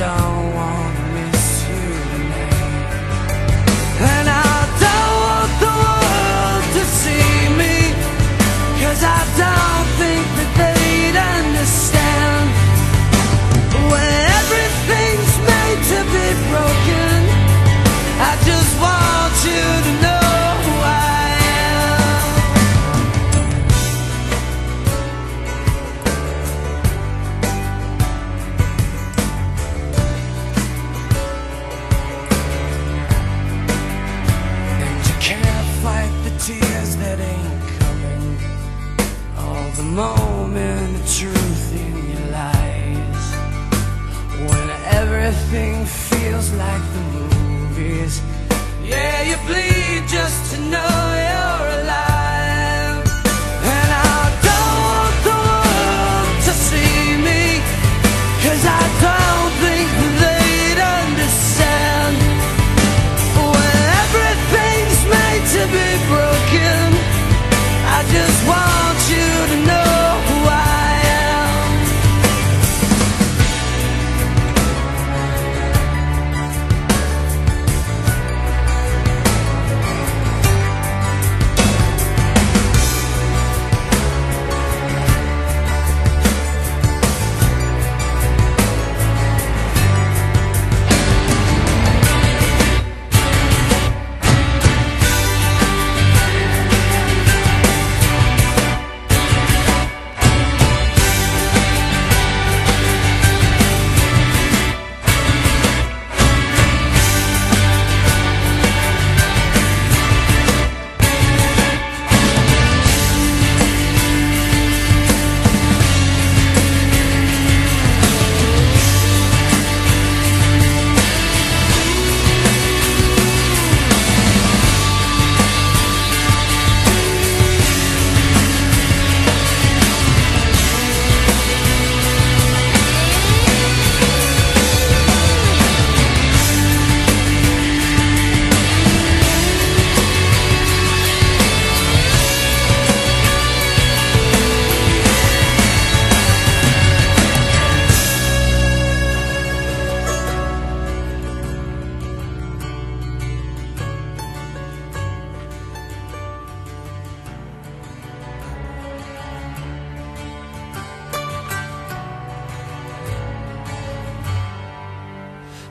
don't moment of truth in your lies. When everything feels like the movies. Yeah, you bleed just to know you're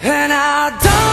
And I don't